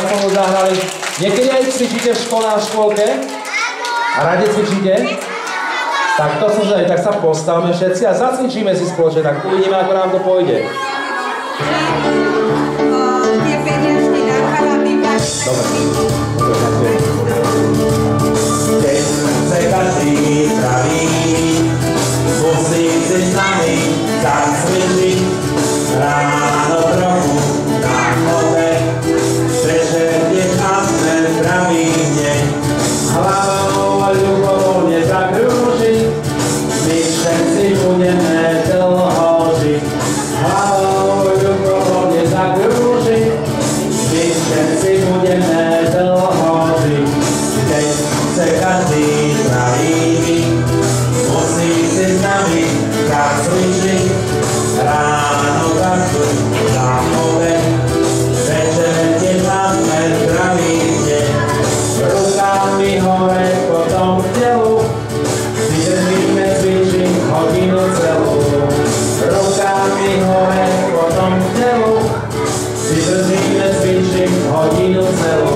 spolu zahrali. Někdy aj cvičíte škole na školke? A rádi cvičíte? Tak to som zvedavý, tak se postavme všetci a zacvičíme si spoločne, tak uvidíme, jak nám to půjde. Dobre. Teď tak víno celou, rouká mi horem potom tělu, vydržíme cvičit hodinu celou.